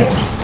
Yeah.